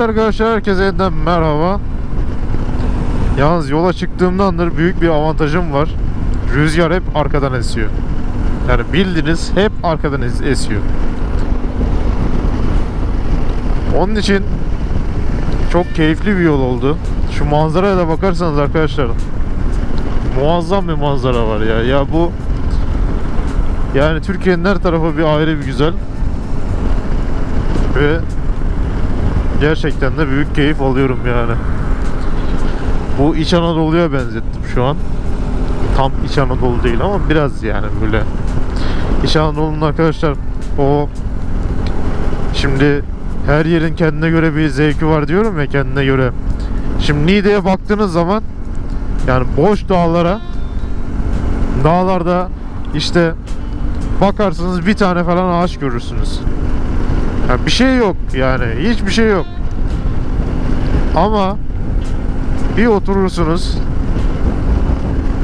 Evet arkadaşlar herkese yeniden merhaba. Yalnız yola çıktığımdandır büyük bir avantajım var. Rüzgar hep arkadan esiyor. Yani bildiğiniz hep arkadan es- esiyor. Onun için çok keyifli bir yol oldu. Şu manzaraya da bakarsanız arkadaşlar muazzam bir manzara var ya. Ya bu yani Türkiye'nin her tarafı bir ayrı bir güzel. Ve gerçekten de büyük keyif alıyorum yani. Bu İç Anadolu'ya benzettim şu an. Tam İç Anadolu değil ama biraz yani böyle. İç Anadolu'nun arkadaşlar o şimdi her yerin kendine göre bir zevki var diyorum ya kendine göre. Şimdi Niğde'ye baktığınız zaman yani boş dağlara dağlarda işte bakarsınız bir tane falan ağaç görürsünüz. Yani bir şey yok yani hiçbir şey yok. Ama bir oturursunuz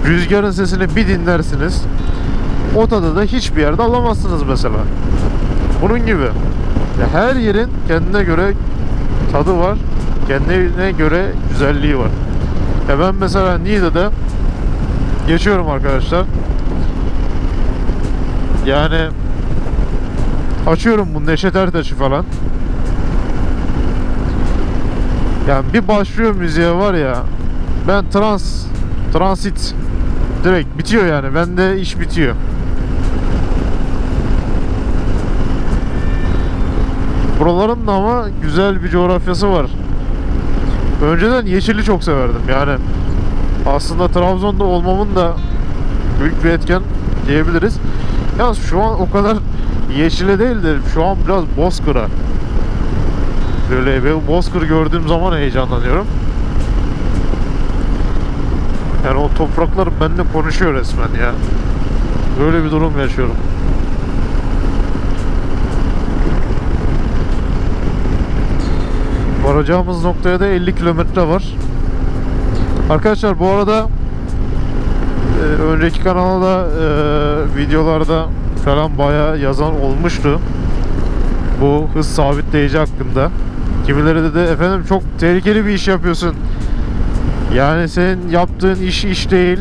rüzgarın sesini bir dinlersiniz o tadı da hiçbir yerde alamazsınız mesela. Bunun gibi. Ya her yerin kendine göre tadı var. Kendine göre güzelliği var. Ya ben mesela Niğde'de geçiyorum arkadaşlar. Yani açıyorum bu Neşet Ertaş'ı falan. Yani bir başlıyor müziğe var ya ben trans transit direkt bitiyor yani bende iş bitiyor. Buraların da ama güzel bir coğrafyası var. Önceden yeşili çok severdim yani. Aslında Trabzon'da olmamın da büyük bir etken diyebiliriz. Yalnız şu an o kadar yeşile değil de şu an biraz bozkıra. Böyle bir bozkır gördüğüm zaman heyecanlanıyorum. Yani o topraklar benimle konuşuyor resmen ya. Böyle bir durum yaşıyorum. Varacağımız noktaya da 50 kilometre var. Arkadaşlar bu arada e, önceki kanalda e, videolarda falan bayağı yazan olmuştu. Bu hız sabitleyici hakkında. Kimileri de, de efendim çok tehlikeli bir iş yapıyorsun. Yani senin yaptığın iş iş değil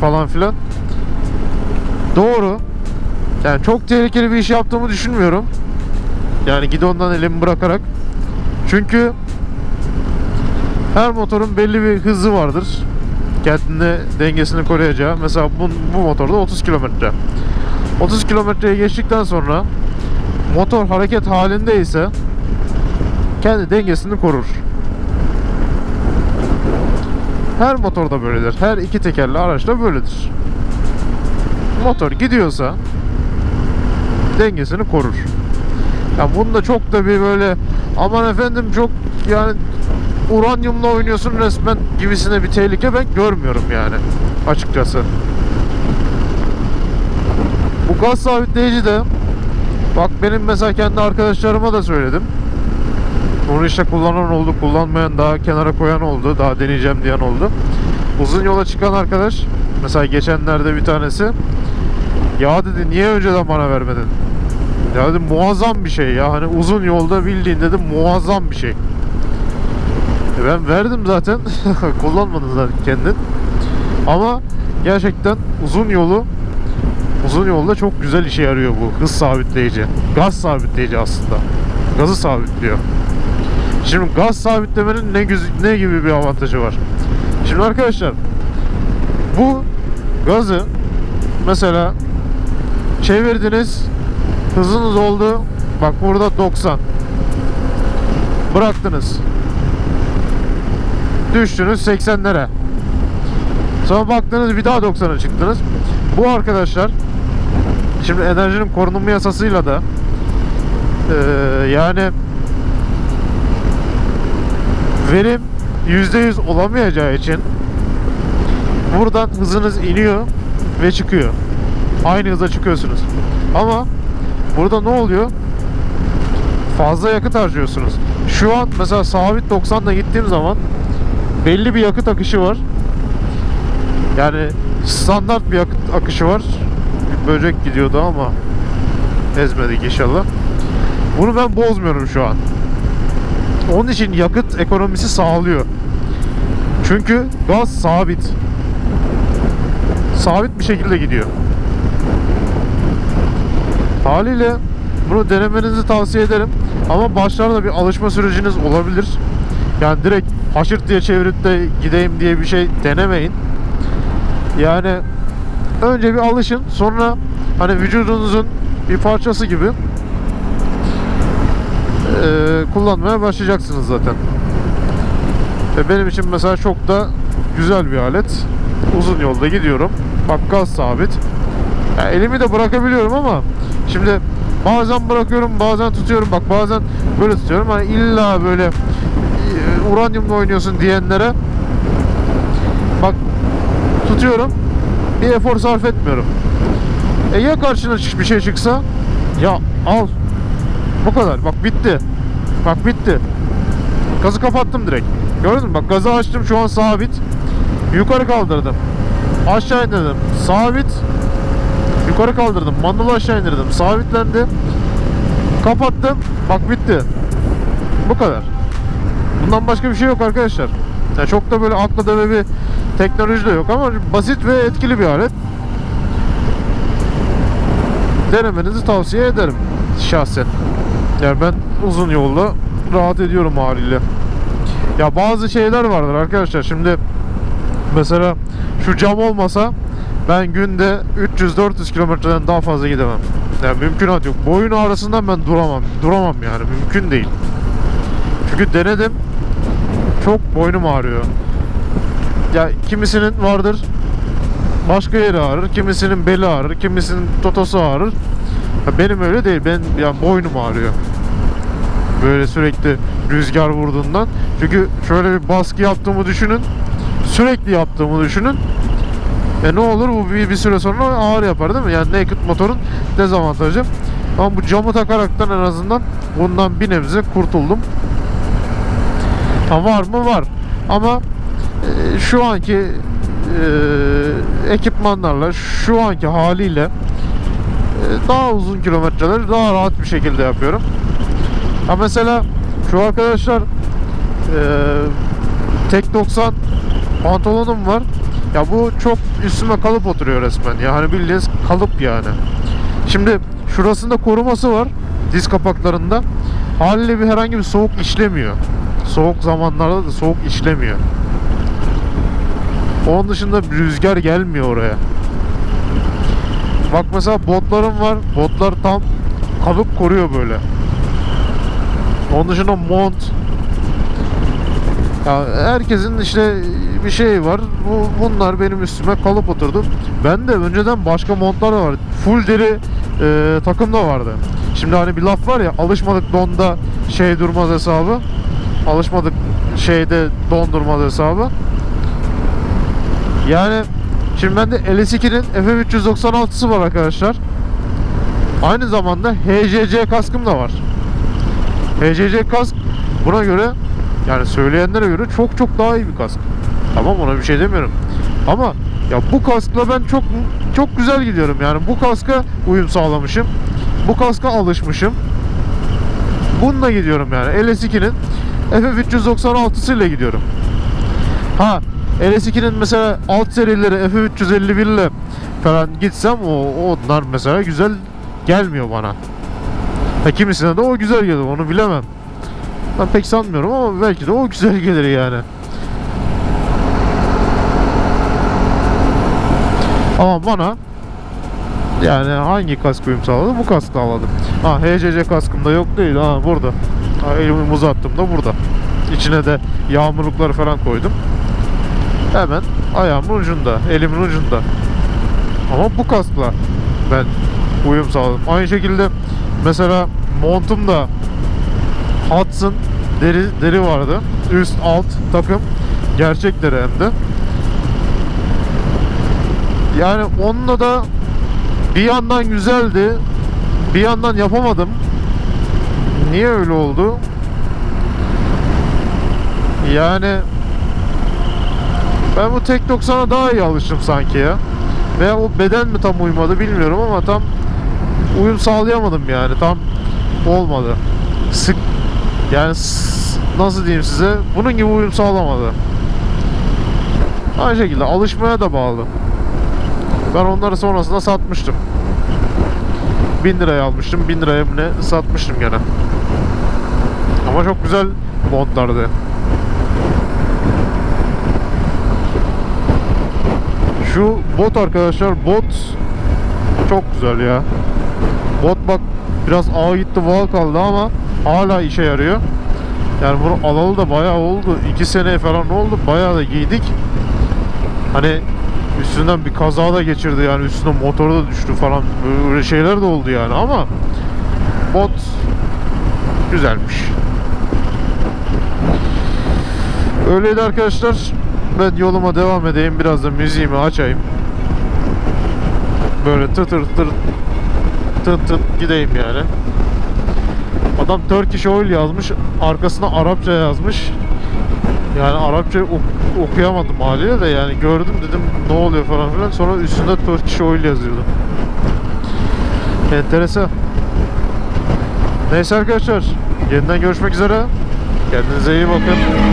falan filan. Doğru. Yani çok tehlikeli bir iş yaptığımı düşünmüyorum. Yani gidondan elimi bırakarak. Çünkü her motorun belli bir hızı vardır. Kendine dengesini koruyacağı. Mesela bu, bu motorda 30 kilometre. 30 kilometreye geçtikten sonra motor hareket halindeyse kendi dengesini korur. Her motorda böyledir. Her iki tekerli araçta böyledir. Motor gidiyorsa dengesini korur. Ya bunda çok da bir böyle aman efendim çok yani uranyumla oynuyorsun resmen gibisine bir tehlike ben görmüyorum yani açıkçası. Bu gaz sabitleyici de bak benim mesela kendi arkadaşlarıma da söyledim. Bunu işte kullanan oldu, kullanmayan daha kenara koyan oldu, daha deneyeceğim diyen oldu. Uzun yola çıkan arkadaş, mesela geçenlerde bir tanesi, ya dedi niye önceden bana vermedin? Ya dedim muazzam bir şey ya, hani uzun yolda bildiğin dedim muazzam bir şey. E ben verdim zaten, kullanmadın zaten kendin. Ama gerçekten uzun yolu, uzun yolda çok güzel işe yarıyor bu hız sabitleyici. Gaz sabitleyici aslında. Gazı sabitliyor. Şimdi gaz sabitlemenin ne, ne gibi bir avantajı var? Şimdi arkadaşlar bu gazı mesela çevirdiniz hızınız oldu bak burada 90 bıraktınız düştünüz 80'lere sonra baktınız bir daha 90'a çıktınız bu arkadaşlar şimdi enerjinin korunma yasasıyla da eee, yani verim %100 olamayacağı için buradan hızınız iniyor ve çıkıyor. Aynı hıza çıkıyorsunuz. Ama burada ne oluyor? Fazla yakıt harcıyorsunuz. Şu an mesela sabit 90'da gittiğim zaman belli bir yakıt akışı var. Yani standart bir yakıt akışı var. Böcek gidiyordu ama ezmedik inşallah. Bunu ben bozmuyorum şu an. Onun için yakıt ekonomisi sağlıyor. Çünkü gaz sabit. Sabit bir şekilde gidiyor. Haliyle bunu denemenizi tavsiye ederim. Ama başlarda bir alışma süreciniz olabilir. Yani direkt haşırt diye çevirip de gideyim diye bir şey denemeyin. Yani önce bir alışın. Sonra hani vücudunuzun bir parçası gibi eee, kullanmaya başlayacaksınız zaten. Ve benim için mesela çok da güzel bir alet. Uzun yolda gidiyorum. Bak sabit. Ya elimi de bırakabiliyorum ama şimdi bazen bırakıyorum bazen tutuyorum. Bak bazen böyle tutuyorum. Hani illa böyle e, uranyumla oynuyorsun diyenlere bak tutuyorum. Bir efor sarf etmiyorum. E ya karşına bir şey çıksa? Ya al. Bu kadar. Bak bitti. Bak bitti. Gazı kapattım direkt. Gördün mü? Bak gazı açtım şu an sabit. Yukarı kaldırdım. Aşağı indirdim. Sabit. Yukarı kaldırdım. Mandalı aşağı indirdim. Sabitlendi. Kapattım. Bak bitti. Bu kadar. Bundan başka bir şey yok arkadaşlar. Ya çok da böyle akla deve bir teknoloji de yok ama basit ve etkili bir alet. Denemenizi tavsiye ederim şahsen. Yani ben uzun yolda rahat ediyorum haliyle. Ya bazı şeyler vardır arkadaşlar. Şimdi mesela şu cam olmasa ben günde 300-400 kilometreden daha fazla gidemem. Yani mümkünat yok. Boyun ağrısından ben duramam. Duramam yani. Mümkün değil. Çünkü denedim. Çok boynum ağrıyor. Ya kimisinin vardır başka yeri ağrır, kimisinin beli ağrır, kimisinin totosu ağrır. Ya benim öyle değil. Ben yani boynum ağrıyor. Böyle sürekli rüzgar vurduğundan. Çünkü şöyle bir baskı yaptığımı düşünün. Sürekli yaptığımı düşünün. E ne olur bu bir, bir süre sonra ağır yapar değil mi? Yani naked motorun dezavantajı. Ama bu camı takaraktan en azından bundan bir nebze kurtuldum. Ha var mı? Var. Ama e, şu anki e, ekipmanlarla, şu anki haliyle e, daha uzun kilometreleri daha rahat bir şekilde yapıyorum. Ha mesela şu arkadaşlar e, tek 90 pantolonum var. Ya bu çok üstüme kalıp oturuyor resmen. Ya hani bildiğiniz kalıp yani. Şimdi şurasında koruması var diz kapaklarında. Haliyle bir herhangi bir soğuk işlemiyor. Soğuk zamanlarda da soğuk işlemiyor. Onun dışında rüzgar gelmiyor oraya. Bak mesela botlarım var. Botlar tam kalıp koruyor böyle. Onun dışında mont. Ya herkesin işte bir şey var. Bu bunlar benim üstüme kalıp oturdu. Ben de önceden başka montlar da var. Full deri e, takım da vardı. Şimdi hani bir laf var ya alışmadık donda şey durmaz hesabı. Alışmadık şeyde don durmaz hesabı. Yani şimdi bende LS2'nin F396'sı var arkadaşlar. Aynı zamanda HCC kaskım da var. HCC kask buna göre yani söyleyenlere göre çok çok daha iyi bir kask. Tamam ona bir şey demiyorum. Ama ya bu kaskla ben çok çok güzel gidiyorum yani bu kaska uyum sağlamışım. Bu kaska alışmışım. Bununla gidiyorum yani. LS2'nin FF396'sıyla gidiyorum. Ha LS2'nin mesela alt serileri F351 ile falan gitsem o onlar mesela güzel gelmiyor bana. Ha kimisine de o güzel gelir onu bilemem. Ben pek sanmıyorum ama belki de o güzel gelir yani. Ama bana yani hangi kask uyum sağladı? Bu kaskla aldım. Ha HCC kaskımda yok değil. Ha burada. Elimi uzattım da burada. İçine de yağmurlukları falan koydum. Hemen ayağımın ucunda, elimin ucunda. Ama bu kaskla ben uyum sağladım. Aynı şekilde mesela montum da Hudson deri deri vardı. Üst alt takım gerçek deri hem de. Yani onunla da bir yandan güzeldi. Bir yandan yapamadım. Niye öyle oldu? Yani ben bu tek 90'a daha iyi alıştım sanki ya. Veya o beden mi tam uymadı bilmiyorum ama tam uyum sağlayamadım yani. Tam olmadı. Sık yani nasıl diyeyim size bunun gibi uyum sağlamadı. Aynı şekilde alışmaya da bağlı. Ben onları sonrasında satmıştım. 1000 liraya almıştım. 1000 liraya ne satmıştım gene. Ama çok güzel montlardı. Şu bot arkadaşlar bot çok güzel ya. Bot bak biraz ağa gitti val kaldı ama hala işe yarıyor. Yani bunu alalı da bayağı oldu. 2 sene falan oldu. Bayağı da giydik. Hani üstünden bir kaza da geçirdi yani üstüne motoru da düştü falan böyle şeyler de oldu yani ama bot güzelmiş. Öyleydi arkadaşlar. Ben yoluma devam edeyim. Biraz da müziğimi açayım. Böyle tır tır tır tın tın gideyim yani. Adam Turkish Oil yazmış. Arkasına Arapça yazmış. Yani Arapça ok- okuyamadım haliyle de yani gördüm dedim ne oluyor falan filan. Sonra üstünde Turkish Oil yazıyordu. Enteresan. Neyse arkadaşlar. Yeniden görüşmek üzere. Kendinize iyi bakın.